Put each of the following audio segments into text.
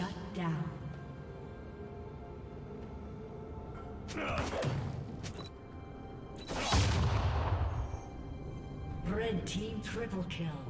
Shut down. Red team triple kill.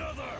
another!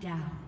Down.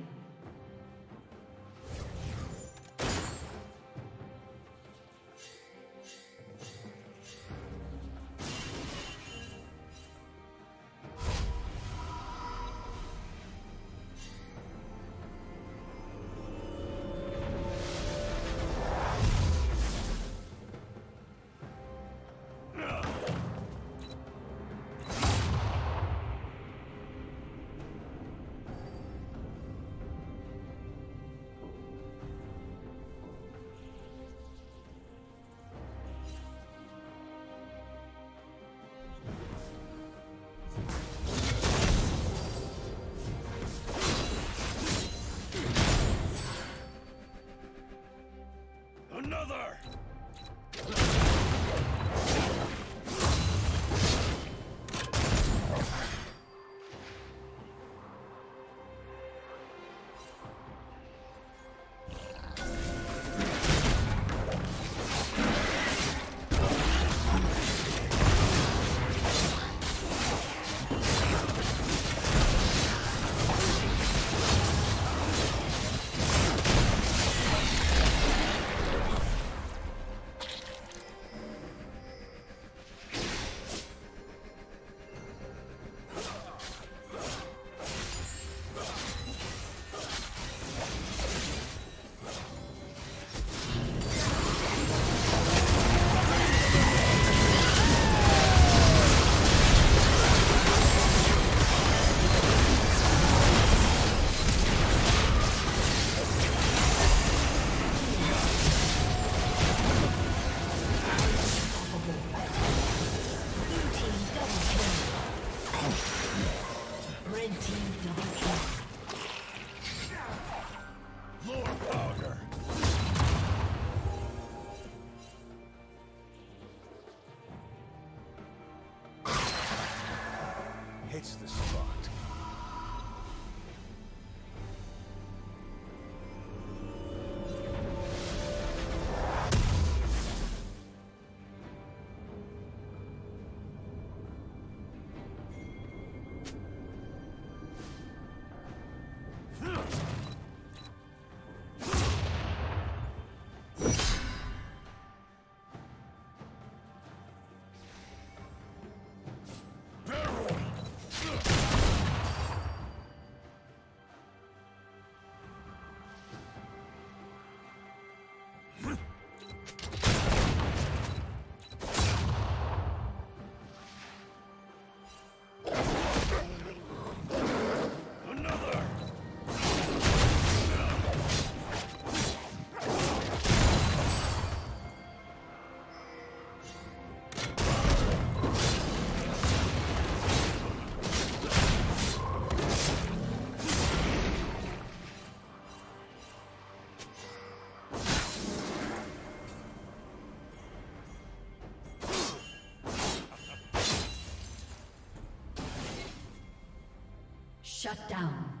Shut down.